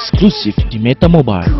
exclusive de Meta Mobile.